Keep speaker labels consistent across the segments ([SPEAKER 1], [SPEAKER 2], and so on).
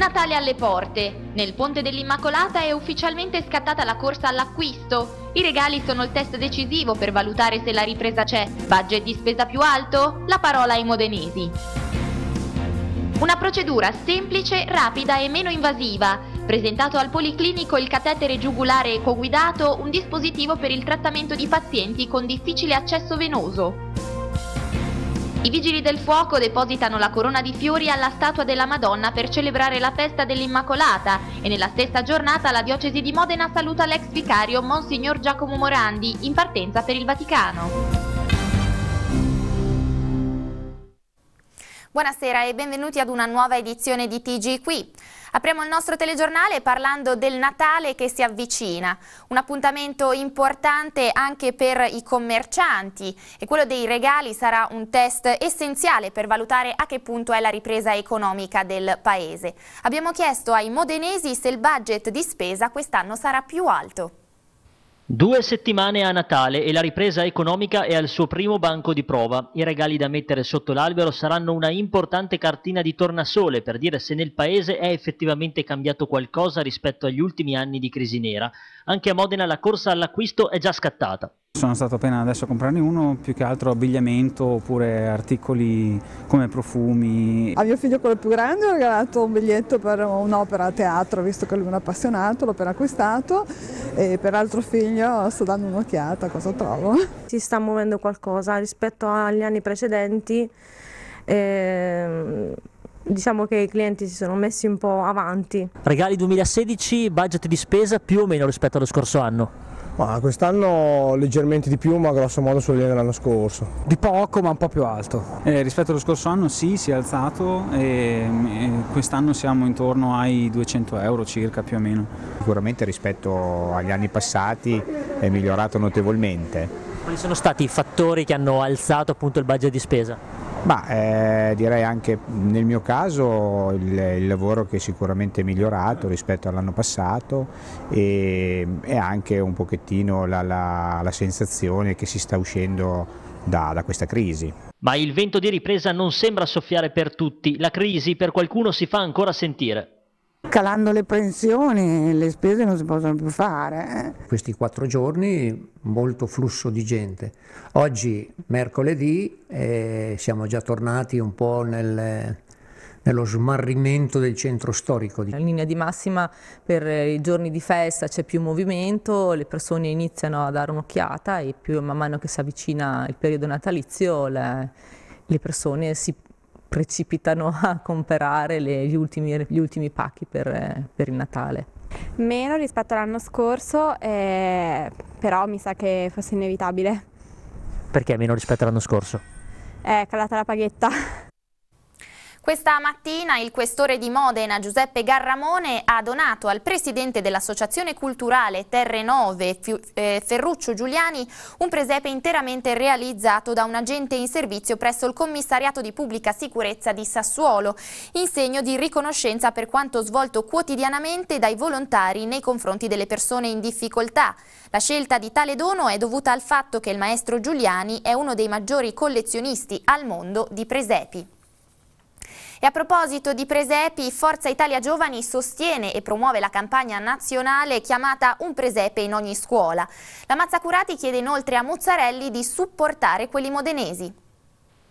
[SPEAKER 1] Natale alle porte. Nel Ponte dell'Immacolata è ufficialmente scattata la corsa all'acquisto. I regali sono il test decisivo per valutare se la ripresa c'è. Budget di spesa più alto? La parola ai modenesi. Una procedura semplice, rapida e meno invasiva. Presentato al Policlinico il catetere giugulare ecoguidato, un dispositivo per il trattamento di pazienti con difficile accesso venoso. I vigili del fuoco depositano la corona di fiori alla statua della Madonna per celebrare la festa dell'Immacolata e nella stessa giornata la diocesi di Modena saluta l'ex vicario Monsignor Giacomo Morandi in partenza per il Vaticano.
[SPEAKER 2] Buonasera e benvenuti ad una nuova edizione di TG Qui. Apriamo il nostro telegiornale parlando del Natale che si avvicina, un appuntamento importante anche per i commercianti e quello dei regali sarà un test essenziale per valutare a che punto è la ripresa economica del Paese. Abbiamo chiesto ai modenesi se il budget di spesa quest'anno sarà più alto.
[SPEAKER 3] Due settimane a Natale e la ripresa economica è al suo primo banco di prova. I regali da mettere sotto l'albero saranno una importante cartina di tornasole per dire se nel paese è effettivamente cambiato qualcosa rispetto agli ultimi anni di crisi nera. Anche a Modena la corsa all'acquisto è già scattata.
[SPEAKER 4] Sono stato appena adesso a comprarne uno, più che altro abbigliamento oppure articoli come profumi.
[SPEAKER 5] A mio figlio quello più grande ho regalato un biglietto per un'opera a teatro, visto che lui è un appassionato, l'ho appena acquistato e per l'altro figlio sto dando un'occhiata a cosa trovo.
[SPEAKER 6] Si sta muovendo qualcosa rispetto agli anni precedenti. Eh, diciamo che i clienti si sono messi un po' avanti.
[SPEAKER 3] Regali 2016, budget di spesa più o meno rispetto allo scorso anno?
[SPEAKER 7] Ma quest'anno leggermente di più, ma grosso modo sulla linea dell'anno scorso.
[SPEAKER 4] Di poco, ma un po' più alto. Eh, rispetto allo scorso anno sì, si è alzato e, e quest'anno siamo intorno ai 200 euro circa più o meno.
[SPEAKER 8] Sicuramente rispetto agli anni passati è migliorato notevolmente.
[SPEAKER 3] Quali sono stati i fattori che hanno alzato appunto il budget di spesa?
[SPEAKER 8] Ma eh, direi anche nel mio caso il, il, lavoro che sicuramente è migliorato rispetto all'anno passato e, e, anche un pochettino la, la, la sensazione che si sta uscendo da, da questa crisi.
[SPEAKER 3] Ma il vento di ripresa non sembra soffiare per tutti, la crisi per qualcuno si fa ancora sentire.
[SPEAKER 9] Calando le pensioni le spese non si possono più fare.
[SPEAKER 10] Eh. Questi quattro giorni molto flusso di gente. Oggi mercoledì eh, siamo già tornati un po' nel, nello smarrimento del centro storico.
[SPEAKER 11] In linea di massima per i giorni di festa c'è più movimento, le persone iniziano a dare un'occhiata e più man mano che si avvicina il periodo natalizio le, le persone si precipitano a comprare le, gli, ultimi, gli, ultimi, pacchi per, per, il Natale.
[SPEAKER 12] Meno rispetto all'anno scorso, eh, però mi sa che fosse inevitabile.
[SPEAKER 3] Perché meno rispetto all'anno scorso?
[SPEAKER 12] È calata la paghetta.
[SPEAKER 2] Questa mattina il questore di Modena Giuseppe Garramone ha donato al presidente dell'Associazione Culturale Terre Nove eh, Ferruccio Giuliani un presepe interamente realizzato da un agente in servizio presso il Commissariato di Pubblica Sicurezza di Sassuolo, in segno di riconoscenza per quanto svolto quotidianamente dai volontari nei confronti delle persone in difficoltà. La scelta di tale dono è dovuta al fatto che il maestro Giuliani è uno dei maggiori collezionisti al mondo di presepi. E a proposito di presepi, Forza Italia Giovani sostiene e promuove la campagna nazionale chiamata Un presepe in ogni scuola. La Mazzacurati chiede inoltre a Muzzarelli di supportare quelli modenesi.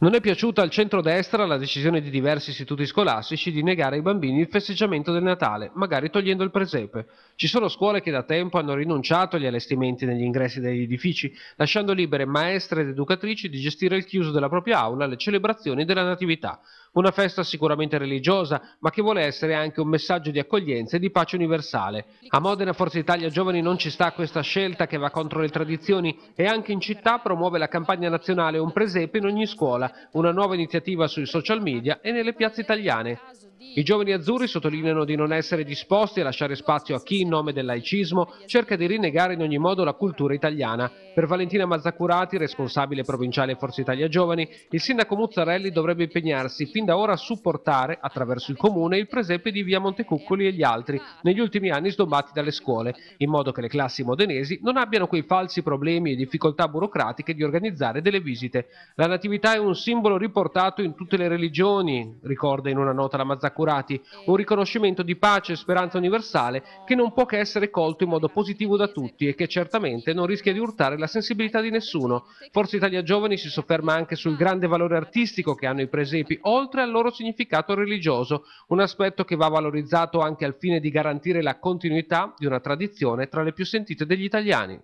[SPEAKER 13] Non è piaciuta al centro-destra la decisione di diversi istituti scolastici di negare ai bambini il festeggiamento del Natale, magari togliendo il presepe. Ci sono scuole che da tempo hanno rinunciato agli allestimenti negli ingressi degli edifici, lasciando libere maestre ed educatrici di gestire il chiuso della propria aula le celebrazioni della Natività. Una festa sicuramente religiosa, ma che vuole essere anche un messaggio di accoglienza e di pace universale. A Modena Forza Italia Giovani non ci sta questa scelta che va contro le tradizioni e anche in città promuove la campagna nazionale Un presepe in ogni scuola, una nuova iniziativa sui social media e nelle piazze italiane. I giovani azzurri sottolineano di non essere disposti a lasciare spazio a chi in nome del laicismo cerca di rinnegare in ogni modo la cultura italiana. Per Valentina Mazzacurati, responsabile provinciale Forza Italia Giovani, il sindaco Muzzarelli dovrebbe impegnarsi fin da ora a supportare, attraverso il comune, il presepe di via Montecuccoli e gli altri, negli ultimi anni sdobbati dalle scuole, in modo che le classi modenesi non abbiano quei falsi problemi e difficoltà burocratiche di organizzare delle visite. La natività è un simbolo riportato in tutte le religioni, ricorda in una nota la Mazzacurati accurati, un riconoscimento di pace e speranza universale che non può che essere colto in modo positivo da tutti e che certamente non rischia di urtare la sensibilità di nessuno. Forza Italia Giovani si sofferma anche sul grande valore artistico che hanno i presepi, oltre al loro significato religioso, un aspetto che va valorizzato anche al fine di garantire la continuità di una tradizione tra le più sentite degli italiani.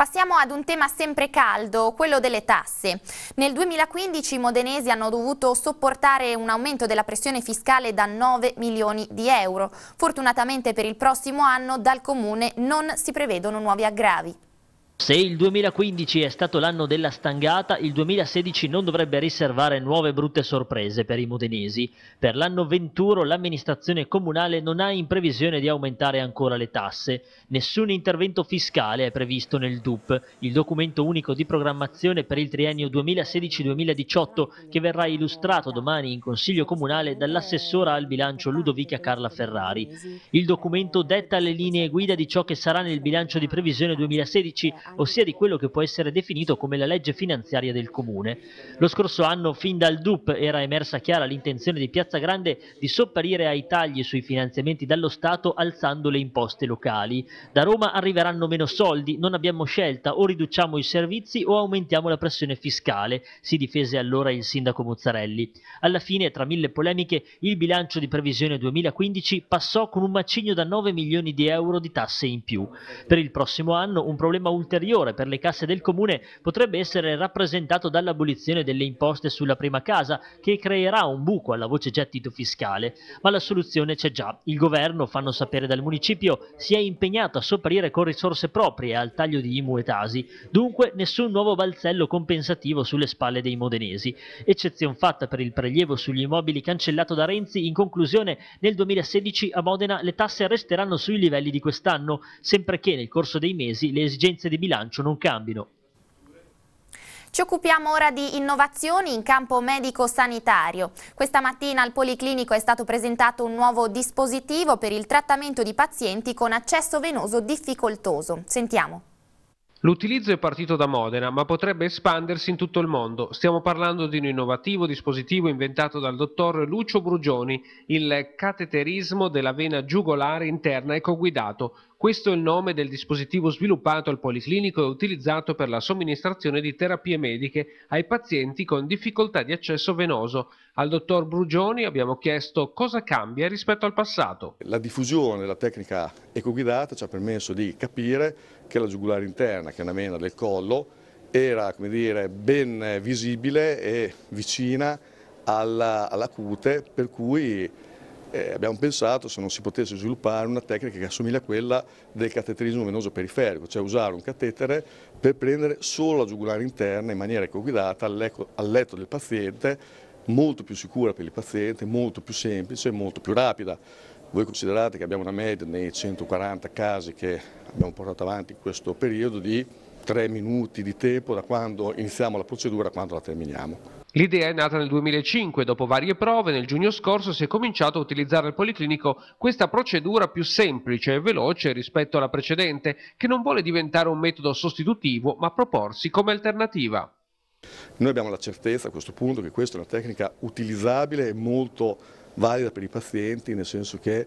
[SPEAKER 2] Passiamo ad un tema sempre caldo, quello delle tasse. Nel 2015 i modenesi hanno dovuto sopportare un aumento della pressione fiscale da 9 milioni di euro. Fortunatamente per il prossimo anno dal Comune non si prevedono nuovi aggravi.
[SPEAKER 3] Se il 2015 è stato l'anno della stangata, il 2016 non dovrebbe riservare nuove brutte sorprese per i modenesi. Per l'anno venturo l'amministrazione comunale non ha in previsione di aumentare ancora le tasse. Nessun intervento fiscale è previsto nel DUP, il documento unico di programmazione per il triennio 2016-2018 che verrà illustrato domani in Consiglio Comunale dall'assessora al bilancio Ludovica Carla Ferrari. Il documento detta le linee guida di ciò che sarà nel bilancio di previsione 2016 ossia di quello che può essere definito come la legge finanziaria del comune. Lo scorso anno, fin dal DUP, era emersa chiara l'intenzione di Piazza Grande di sopperire ai tagli sui finanziamenti dallo Stato alzando le imposte locali. Da Roma arriveranno meno soldi, non abbiamo scelta, o riduciamo i servizi o aumentiamo la pressione fiscale, si difese allora il sindaco Muzzarelli. Alla fine, tra mille polemiche, il bilancio di previsione 2015 passò con un macigno da 9 milioni di euro di tasse in più. Per il prossimo anno un problema ulteriore ulteriore per le casse del comune potrebbe essere rappresentato dall'abolizione delle imposte sulla prima casa, che creerà un buco alla voce gettito fiscale, ma la soluzione c'è già. Il governo, fanno sapere dal municipio, si è impegnato a sopperire con risorse proprie al taglio di IMU e Tasi, dunque nessun nuovo balzello compensativo sulle spalle dei modenesi. Eccezione fatta per il prelievo sugli immobili cancellato da Renzi, in conclusione nel 2016 a Modena le tasse resteranno sui livelli di quest'anno, sempre che nel corso dei mesi le esigenze di bilancio non cambino.
[SPEAKER 2] Ci occupiamo ora di innovazioni in campo medico-sanitario. Questa mattina al Policlinico è stato presentato un nuovo dispositivo per il trattamento di pazienti con accesso venoso difficoltoso. Sentiamo.
[SPEAKER 13] L'utilizzo è partito da Modena, ma potrebbe espandersi in tutto il mondo. Stiamo parlando di un innovativo dispositivo inventato dal dottor Lucio Brugioni, il cateterismo della vena giugolare interna ecoguidato. Questo è il nome del dispositivo sviluppato al Policlinico e utilizzato per la somministrazione di terapie mediche ai pazienti con difficoltà di accesso venoso. Al dottor Brugioni abbiamo chiesto cosa cambia rispetto al passato.
[SPEAKER 14] La diffusione della tecnica ecoguidata ci ha permesso di capire che la giugulare interna, che è una vena del collo, era dire, ben visibile e vicina alla, alla cute, per cui eh, abbiamo pensato se non si potesse sviluppare una tecnica che assomiglia a quella del cateterismo venoso periferico, cioè usare un catetere per prendere solo la giugulare interna in maniera ecoguidata al, al letto del paziente, molto più sicura per il paziente, molto più semplice e molto più rapida. Voi considerate che abbiamo una media nei 140 casi che abbiamo portato avanti in questo periodo di 3 minuti di tempo da quando iniziamo la procedura a quando la terminiamo.
[SPEAKER 13] L'idea è nata nel 2005, dopo varie prove nel giugno scorso si è cominciato a utilizzare al Policlinico questa procedura più semplice e veloce rispetto alla precedente, che non vuole diventare un metodo sostitutivo ma proporsi come alternativa.
[SPEAKER 14] Noi abbiamo la certezza a questo punto che questa è una tecnica utilizzabile e molto valida per i pazienti, nel senso che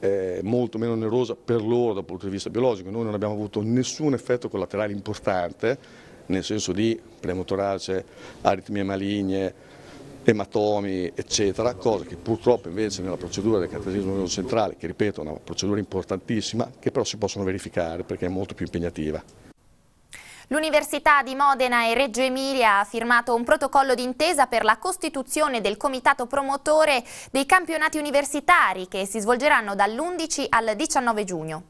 [SPEAKER 14] è molto meno onerosa per loro dal punto di vista biologico. Noi non abbiamo avuto nessun effetto collaterale importante, nel senso di premotorace, aritmie maligne, ematomi, eccetera, cosa che purtroppo invece nella procedura del cateterismo centrale, che ripeto è una procedura importantissima, che però si possono verificare perché è molto più impegnativa.
[SPEAKER 2] L'Università di Modena e Reggio Emilia ha firmato un protocollo d'intesa per la costituzione del comitato promotore dei campionati universitari che si svolgeranno dall'11 al 19 giugno.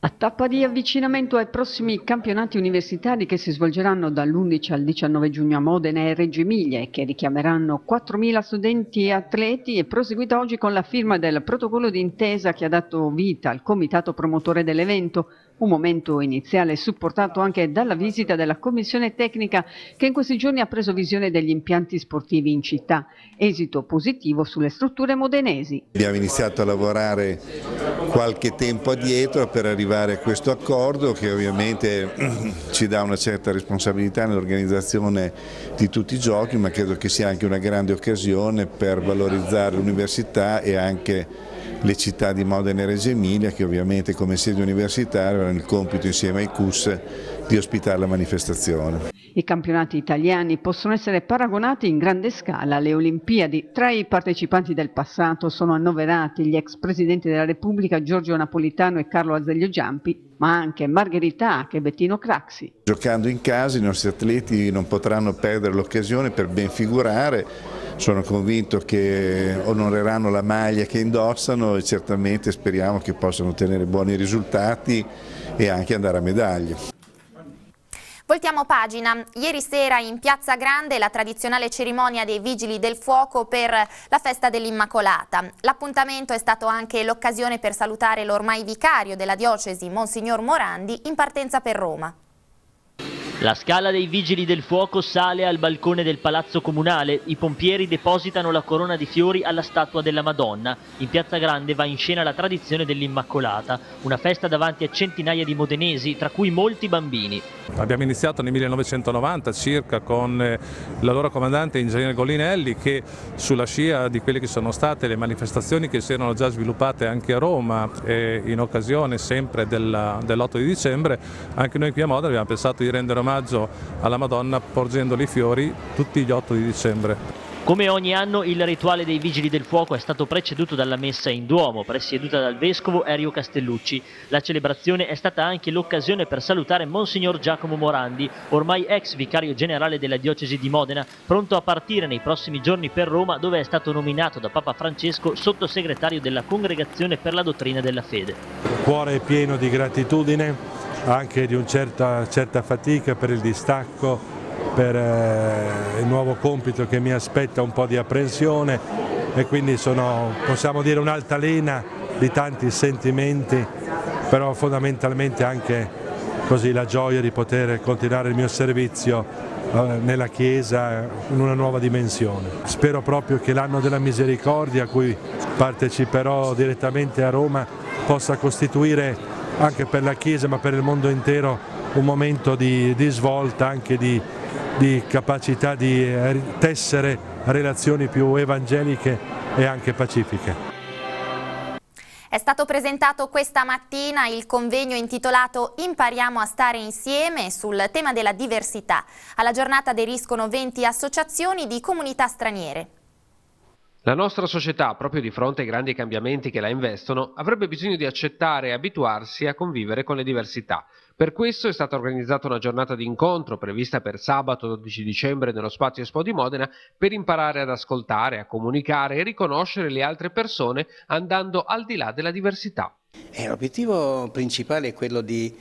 [SPEAKER 15] A tappa di avvicinamento ai prossimi campionati universitari che si svolgeranno dall'11 al 19 giugno a Modena e Reggio Emilia e che richiameranno 4.000 studenti e atleti è proseguita oggi con la firma del protocollo d'intesa che ha dato vita al comitato promotore dell'evento un momento iniziale supportato anche dalla visita della commissione tecnica che in questi giorni ha preso visione degli impianti sportivi in città, esito positivo sulle strutture modenesi.
[SPEAKER 16] Abbiamo iniziato a lavorare qualche tempo addietro per arrivare a questo accordo che ovviamente ci dà una certa responsabilità nell'organizzazione di tutti i giochi ma credo che sia anche una grande occasione per valorizzare l'università e anche le città di Modena e Reggio Emilia che ovviamente come sede universitaria avranno il compito insieme ai CUS di ospitare la manifestazione.
[SPEAKER 15] I campionati italiani possono essere paragonati in grande scala alle Olimpiadi. Tra i partecipanti del passato sono annoverati gli ex presidenti della Repubblica Giorgio Napolitano e Carlo Azeglio Giampi, ma anche Margherita Hack e Bettino Craxi.
[SPEAKER 16] Giocando in casa i nostri atleti non potranno perdere l'occasione per ben figurare, sono convinto che onoreranno la maglia che indossano e certamente speriamo che possano ottenere buoni risultati e anche andare a medaglie.
[SPEAKER 2] Voltiamo pagina. Ieri sera in Piazza Grande la tradizionale cerimonia dei Vigili del Fuoco per la festa dell'Immacolata. L'appuntamento è stato anche l'occasione per salutare l'ormai vicario della diocesi, Monsignor Morandi, in partenza per Roma.
[SPEAKER 3] La scala dei vigili del fuoco sale al balcone del palazzo comunale, i pompieri depositano la corona di fiori alla statua della Madonna. In Piazza Grande va in scena la tradizione dell'Immacolata, una festa davanti a centinaia di modenesi, tra cui molti bambini.
[SPEAKER 17] Abbiamo iniziato nel 1990 circa con eh, l'allora comandante ingegnere Golinelli che sulla scia di quelle che sono state le manifestazioni che si erano già sviluppate anche a Roma in occasione sempre dell'8 di dicembre, anche noi qui a Modena abbiamo pensato di rendere omaggio omaggio alla Madonna porgendoli i fiori tutti gli 8 di dicembre.
[SPEAKER 3] Come ogni anno il rituale dei Vigili del Fuoco è stato preceduto dalla messa in Duomo, presieduta dal Vescovo Erio Castellucci. La celebrazione è stata anche l'occasione per salutare Monsignor Giacomo Morandi, ormai ex vicario generale della diocesi di Modena, pronto a partire nei prossimi giorni per Roma dove è stato nominato da Papa Francesco sottosegretario della Congregazione per la Dottrina della Fede.
[SPEAKER 18] Cuore pieno di gratitudine, anche di una certa, certa fatica per il distacco per eh, il nuovo compito che mi aspetta un po' di apprensione e quindi sono, possiamo dire, un'altalena di tanti sentimenti, però fondamentalmente anche così la gioia di poter continuare il mio servizio eh, nella Chiesa in una nuova dimensione. Spero proprio che l'anno della misericordia a cui parteciperò direttamente a Roma possa costituire anche per la Chiesa ma per il mondo intero un momento di, di svolta, anche di di capacità di eh, tessere relazioni più evangeliche e anche pacifiche.
[SPEAKER 2] È stato presentato questa mattina il convegno intitolato Impariamo a stare insieme sul tema della diversità. Alla giornata aderiscono 20 associazioni di comunità straniere.
[SPEAKER 13] La nostra società, proprio di fronte ai grandi cambiamenti che la investono, avrebbe bisogno di accettare e abituarsi a convivere con le diversità. Per questo è stata organizzata una giornata di incontro prevista per sabato 12 dicembre nello Spazio Espo di Modena per imparare ad ascoltare, a comunicare e riconoscere le altre persone andando al di là della diversità.
[SPEAKER 19] Eh, l'obiettivo principale è quello di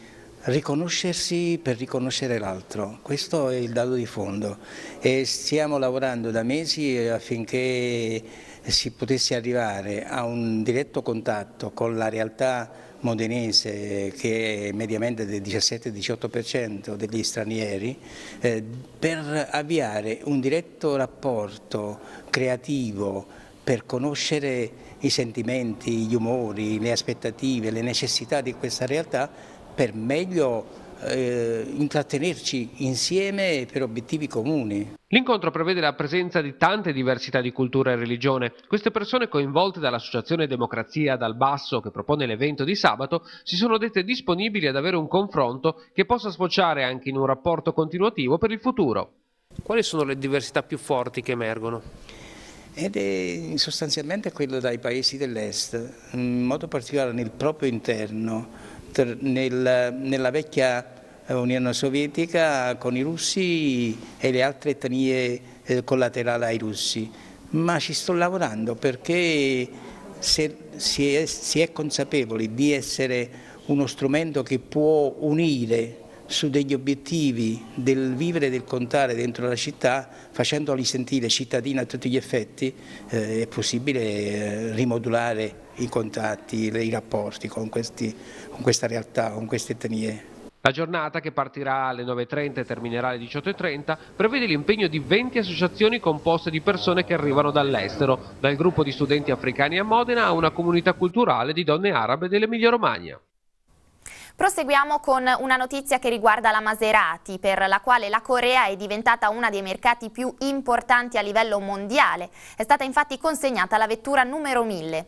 [SPEAKER 19] riconoscersi per riconoscere l'altro, questo è il dato di fondo. E stiamo lavorando da mesi affinché si potesse arrivare a un diretto contatto con la realtà modenese che è mediamente del 17-18% degli stranieri, eh, per avviare un diretto rapporto creativo per conoscere i sentimenti, gli umori, le aspettative, le necessità di questa realtà per meglio eh, intrattenerci insieme per obiettivi comuni.
[SPEAKER 13] L'incontro prevede la presenza di tante diversità di cultura e religione. Queste persone coinvolte dall'Associazione Democrazia dal Basso che propone l'evento di sabato si sono dette disponibili ad avere un confronto che possa sfociare anche in un rapporto continuativo per il futuro.
[SPEAKER 20] Quali sono le diversità più forti che emergono?
[SPEAKER 19] Ed è sostanzialmente quello dai paesi dell'est, in modo particolare nel proprio interno, nel, nella vecchia Unione Sovietica con i russi e le altre etnie eh, collaterali ai russi, ma ci sto lavorando perché se si è, si è consapevoli di essere uno strumento che può unire su degli obiettivi del vivere e del contare dentro la città, facendoli sentire cittadini a tutti gli effetti, eh, è possibile eh, rimodulare i contatti, i rapporti con, questi, con questa realtà, con queste etnie.
[SPEAKER 13] La giornata, che partirà alle 9.30 e terminerà alle 18.30, prevede l'impegno di 20 associazioni composte di persone che arrivano dall'estero, dal gruppo di studenti africani a Modena a una comunità culturale di donne arabe dell'Emilia Romagna.
[SPEAKER 2] Proseguiamo con una notizia che riguarda la Maserati, per la quale la Corea è diventata una dei mercati più importanti a livello mondiale. È stata infatti consegnata la vettura numero 1000.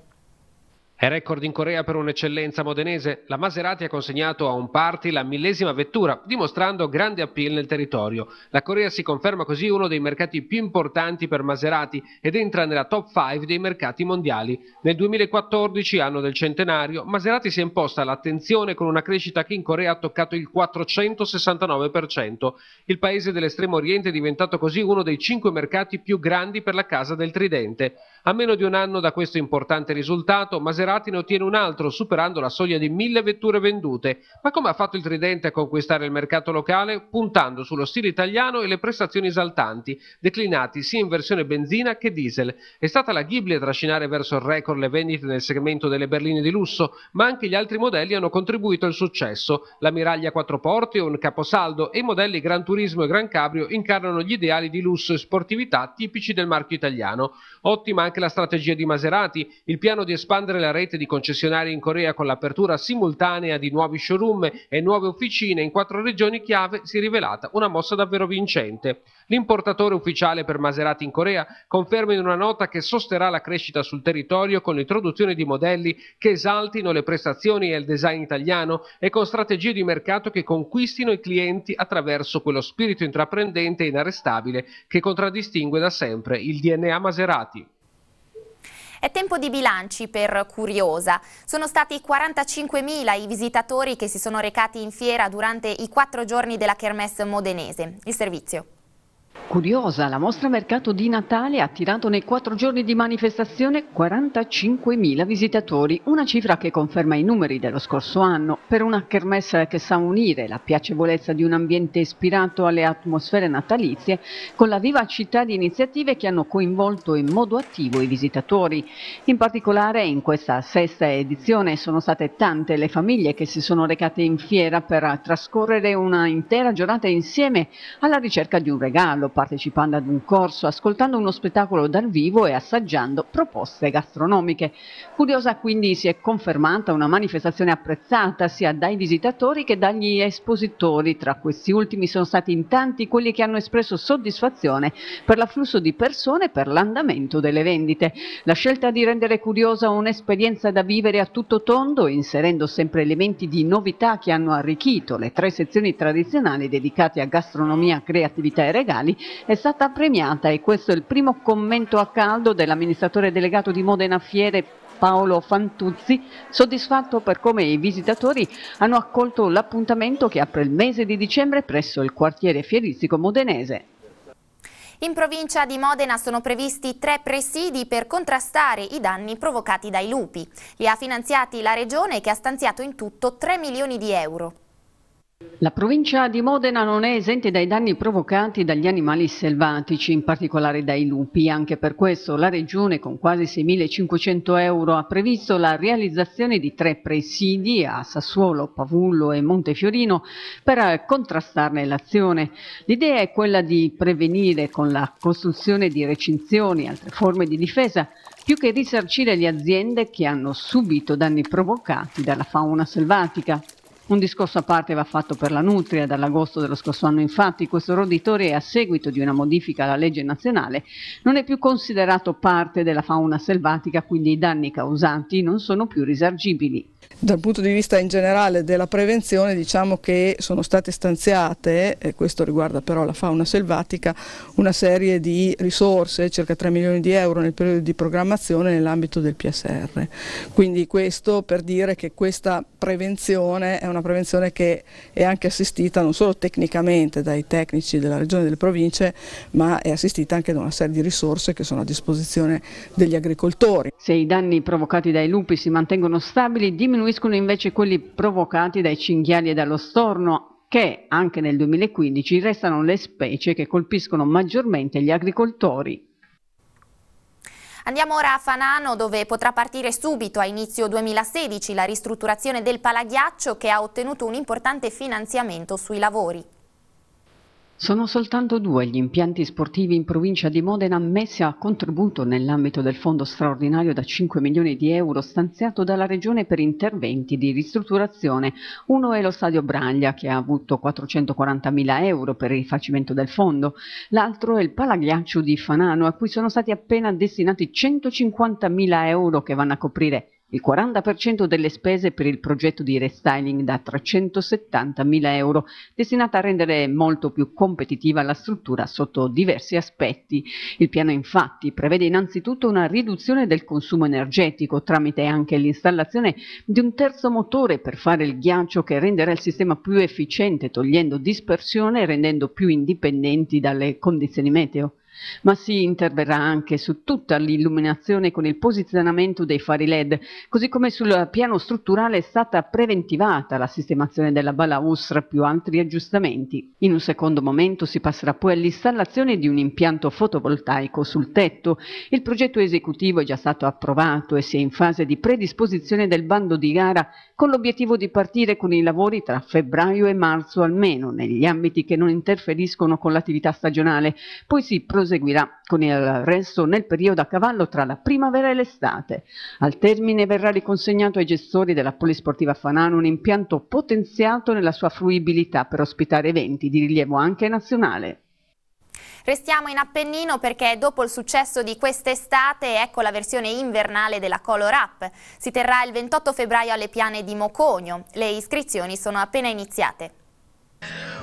[SPEAKER 13] È record in Corea per un'eccellenza modenese. La Maserati ha consegnato a un party la millesima vettura, dimostrando grande appeal nel territorio. La Corea si conferma così uno dei mercati più importanti per Maserati ed entra nella top 5 dei mercati mondiali. Nel 2014, anno del centenario, Maserati si è imposta l'attenzione con una crescita che in Corea ha toccato il 469%. Il paese dell'estremo oriente è diventato così uno dei cinque mercati più grandi per la casa del Tridente. A meno di un anno da questo importante risultato, Maserati ne ottiene un altro, superando la soglia di mille vetture vendute. Ma come ha fatto il Tridente a conquistare il mercato locale? Puntando sullo stile italiano e le prestazioni esaltanti, declinati sia in versione benzina che diesel. È stata la Ghibli a trascinare verso il record le vendite nel segmento delle berline di lusso, ma anche gli altri modelli hanno contribuito al successo. La Miraglia 4 porte, un caposaldo e i modelli Gran Turismo e Gran Cabrio incarnano gli ideali di lusso e sportività tipici del marchio italiano. Ottima anche la strategia di Maserati, il piano di espandere la rete di concessionari in Corea con l'apertura simultanea di nuovi showroom e nuove officine in quattro regioni chiave si è rivelata una mossa davvero vincente. L'importatore ufficiale per Maserati in Corea conferma in una nota che sosterrà la crescita sul territorio con l'introduzione di modelli che esaltino le prestazioni e il design italiano e con strategie di mercato che conquistino i clienti attraverso quello spirito intraprendente e inarrestabile che contraddistingue da sempre il DNA Maserati.
[SPEAKER 2] È tempo di bilanci per Curiosa. Sono stati 45.000 i visitatori che si sono recati in fiera durante i quattro giorni della Kermesse modenese. Il servizio.
[SPEAKER 15] Curiosa, la mostra mercato di Natale ha attirato nei quattro giorni di manifestazione 45.000 visitatori, una cifra che conferma i numeri dello scorso anno, per una kermesse che sa unire la piacevolezza di un ambiente ispirato alle atmosfere natalizie con la vivacità di iniziative che hanno coinvolto in modo attivo i visitatori. In particolare in questa sesta edizione sono state tante le famiglie che si sono recate in fiera per trascorrere una intera giornata insieme alla ricerca di un regalo partecipando ad un corso, ascoltando uno spettacolo dal vivo e assaggiando proposte gastronomiche. Curiosa quindi si è confermata una manifestazione apprezzata sia dai visitatori che dagli espositori. Tra questi ultimi sono stati in tanti quelli che hanno espresso soddisfazione per l'afflusso di persone e per l'andamento delle vendite. La scelta di rendere Curiosa un'esperienza da vivere a tutto tondo, inserendo sempre elementi di novità che hanno arricchito le tre sezioni tradizionali dedicate a gastronomia, creatività e regali, è stata premiata e questo è il primo commento a caldo dell'amministratore delegato di Modena Fiere Paolo Fantuzzi, soddisfatto per come i visitatori hanno accolto l'appuntamento che apre il mese di dicembre presso il quartiere fieristico modenese.
[SPEAKER 2] In provincia di Modena sono previsti tre presidi per contrastare i danni provocati dai lupi. Li ha finanziati la Regione che ha stanziato in tutto 3 milioni di euro.
[SPEAKER 15] La provincia di Modena non è esente dai danni provocati dagli animali selvatici, in particolare dai lupi. Anche per questo la Regione, con quasi 6.500 euro, ha previsto la realizzazione di tre presidi a Sassuolo, Pavullo e Montefiorino per contrastarne l'azione. L'idea è quella di prevenire con la costruzione di recinzioni e altre forme di difesa più che risarcire le aziende che hanno subito danni provocati dalla fauna selvatica. Un discorso a parte va fatto per la nutria. Dall'agosto dello scorso anno, infatti, questo roditore, a seguito di una modifica alla legge nazionale, non è più considerato parte della fauna selvatica, quindi i danni causati non sono più risargibili.
[SPEAKER 5] Dal punto di vista in generale della prevenzione diciamo che sono state stanziate, e questo riguarda però la fauna selvatica, una serie di risorse, circa 3 milioni di euro nel periodo di programmazione nell'ambito del PSR. Quindi questo per dire che questa prevenzione è una prevenzione che è anche assistita non solo tecnicamente dai tecnici della regione e delle province, ma è assistita anche da una serie di risorse che sono a disposizione degli agricoltori.
[SPEAKER 15] Se i danni provocati dai lupi si mantengono stabili, diminuiscono invece quelli provocati dai cinghiali e dallo storno, che anche nel 2015 restano le specie che colpiscono maggiormente gli agricoltori.
[SPEAKER 2] Andiamo ora a Fanano dove potrà partire subito a inizio 2016 la ristrutturazione del palaghiaccio che ha ottenuto un importante finanziamento sui lavori.
[SPEAKER 15] Sono soltanto due gli impianti sportivi in provincia di Modena messi a contributo nell'ambito del fondo straordinario da 5 milioni di euro stanziato dalla Regione per interventi di ristrutturazione. Uno è lo Stadio Braglia che ha avuto 440 mila euro per il rifacimento del fondo, l'altro è il Palaghiaccio di Fanano a cui sono stati appena destinati 150 mila euro che vanno a coprire il 40% delle spese per il progetto di restyling da 370.000 euro, destinata a rendere molto più competitiva la struttura sotto diversi aspetti. Il piano infatti prevede innanzitutto una riduzione del consumo energetico tramite anche l'installazione di un terzo motore per fare il ghiaccio che renderà il sistema più efficiente togliendo dispersione e rendendo più indipendenti dalle condizioni meteo ma si interverrà anche su tutta l'illuminazione con il posizionamento dei fari LED, così come sul piano strutturale è stata preventivata la sistemazione della balaustra più altri aggiustamenti. In un secondo momento si passerà poi all'installazione di un impianto fotovoltaico sul tetto. Il progetto esecutivo è già stato approvato e si è in fase di predisposizione del bando di gara con l'obiettivo di partire con i lavori tra febbraio e marzo almeno, negli ambiti che non interferiscono con l'attività stagionale. Poi si proseguirà con il resto nel periodo a cavallo tra la primavera e l'estate. Al termine verrà riconsegnato ai gestori della Polisportiva Fanano un impianto potenziato nella sua fruibilità per ospitare eventi di rilievo anche nazionale.
[SPEAKER 2] Restiamo in Appennino perché dopo il successo di quest'estate ecco la versione invernale della Color Up. Si terrà il 28 febbraio alle piane di Mocogno. Le iscrizioni sono appena iniziate.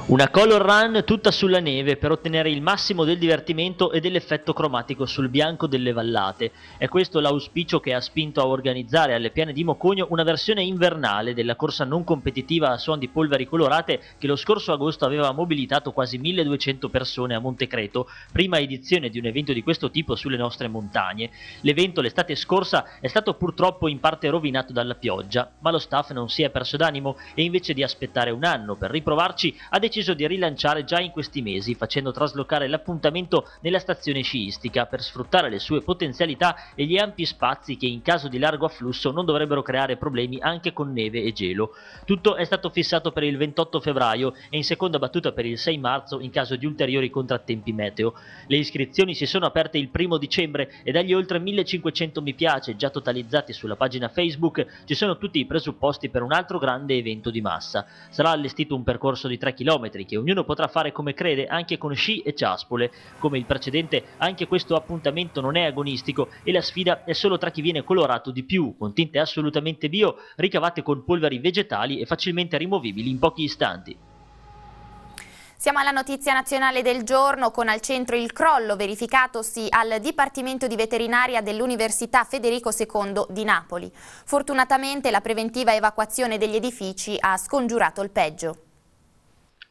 [SPEAKER 3] Una color run tutta sulla neve per ottenere il massimo del divertimento e dell'effetto cromatico sul bianco delle vallate. È questo l'auspicio che ha spinto a organizzare alle piane di Mocogno una versione invernale della corsa non competitiva a suon di polveri colorate che lo scorso agosto aveva mobilitato quasi 1200 persone a Montecreto, prima edizione di un evento di questo tipo sulle nostre montagne. L'evento l'estate scorsa è stato purtroppo in parte rovinato dalla pioggia, ma lo staff non si è perso d'animo e invece di aspettare un anno per riprovarci ha deciso di rilanciare già in questi mesi, facendo traslocare l'appuntamento nella stazione sciistica per sfruttare le sue potenzialità e gli ampi spazi che in caso di largo afflusso non dovrebbero creare problemi anche con neve e gelo. Tutto è stato fissato per il 28 febbraio e in seconda battuta per il 6 marzo in caso di ulteriori contrattempi meteo. Le iscrizioni si sono aperte il 1 dicembre e dagli oltre 1500 mi piace già totalizzati sulla pagina Facebook ci sono tutti i presupposti per un altro grande evento di massa. Sarà allestito un percorso di 3 km che ognuno potrà fare come crede anche con sci e ciaspole. Come il precedente, anche questo appuntamento non è agonistico e la sfida è solo tra chi viene colorato di più, con tinte assolutamente bio, ricavate con polveri vegetali e facilmente rimovibili in pochi istanti.
[SPEAKER 2] Siamo alla notizia nazionale del giorno con al centro il crollo verificatosi al Dipartimento di Veterinaria dell'Università Federico II di Napoli. Fortunatamente la preventiva evacuazione degli edifici ha scongiurato il peggio.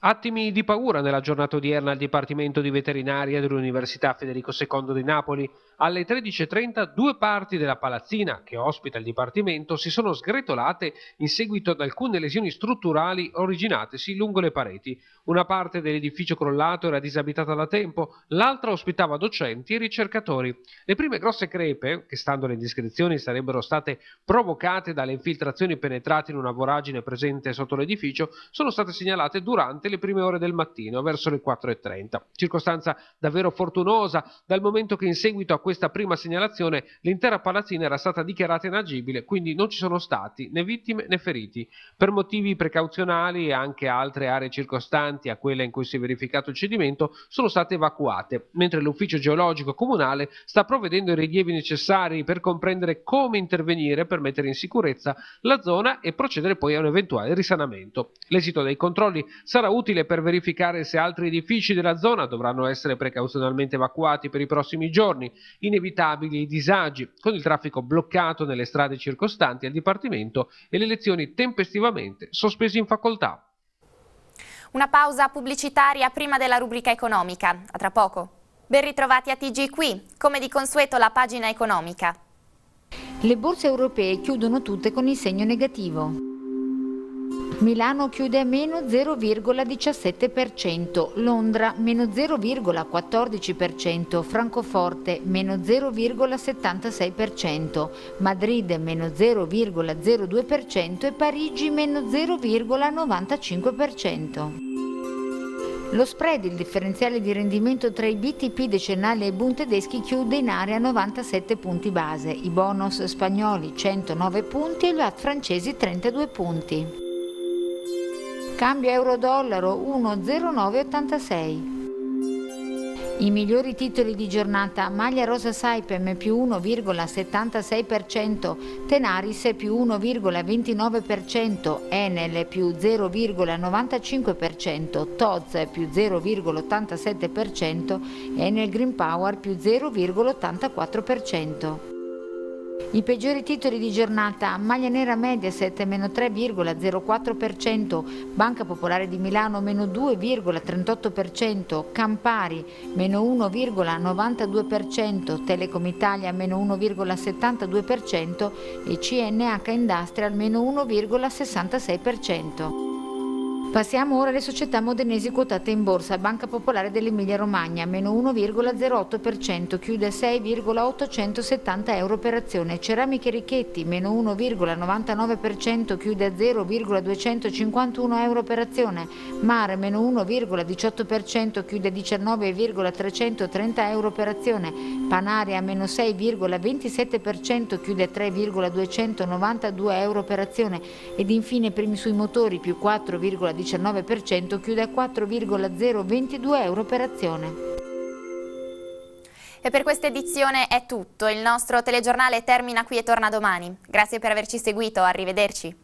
[SPEAKER 13] Attimi di paura nella giornata odierna al Dipartimento di Veterinaria dell'Università Federico II di Napoli. Alle 13.30 due parti della palazzina che ospita il Dipartimento si sono sgretolate in seguito ad alcune lesioni strutturali originatesi lungo le pareti. Una parte dell'edificio crollato era disabitata da tempo, l'altra ospitava docenti e ricercatori. Le prime grosse crepe, che stando alle indiscrezioni sarebbero state provocate dalle infiltrazioni penetrate in una voragine presente sotto l'edificio, sono state segnalate durante le prime ore del mattino, verso le 4.30. Circostanza davvero fortunosa, dal momento che in seguito a questa prima segnalazione l'intera palazzina era stata dichiarata inagibile, quindi non ci sono stati né vittime né feriti. Per motivi precauzionali anche altre aree circostanti a quella in cui si è verificato il cedimento sono state evacuate, mentre l'ufficio geologico comunale sta provvedendo ai rilievi necessari per comprendere come intervenire per mettere in sicurezza la zona e procedere poi a un eventuale risanamento. L'esito dei controlli sarà utile per verificare se altri edifici della zona dovranno essere precauzionalmente evacuati per i prossimi giorni inevitabili i disagi, con il traffico bloccato nelle strade circostanti al Dipartimento e le lezioni tempestivamente sospese in facoltà.
[SPEAKER 2] Una pausa pubblicitaria prima della rubrica economica. A tra poco. Ben ritrovati a TG qui, come di consueto la pagina economica.
[SPEAKER 21] Le borse europee chiudono tutte con il segno negativo. Milano chiude meno 0,17%, Londra meno 0,14%, Francoforte meno 0,76%, Madrid meno 0,02% e Parigi meno 0,95%. Lo spread, il differenziale di rendimento tra i BTP decennali e i Bund tedeschi chiude in area 97 punti base, i bonus spagnoli 109 punti e gli VAT francesi 32 punti. Cambio euro-dollaro 1,0986. I migliori titoli di giornata Maglia Rosa Saipem più 1,76%, Tenaris più 1,29%, Enel più 0,95%, Toz più 0,87% e Enel Green Power più 0,84%. I peggiori titoli di giornata, Maglia Nera Mediaset meno 3,04%, Banca Popolare di Milano meno 2,38%, Campari meno 1,92%, Telecom Italia meno 1,72% e CNH Industrial meno 1,66%. Passiamo ora alle società modenesi quotate in borsa. Banca Popolare dell'Emilia Romagna, meno 1,08%, chiude a 6,870 euro per azione. Ceramiche Richetti, meno 1,99%, chiude a 0,251 euro per azione. Mare, meno 1,18%, chiude a 19,330 euro per azione. Panaria, meno 6,27%, chiude a 3,292 euro per azione. Ed infine primi sui motori, più 4,19%. 19% chiude a 4,022 euro per azione.
[SPEAKER 2] E per questa edizione è tutto, il nostro telegiornale termina qui e torna domani. Grazie per averci seguito, arrivederci.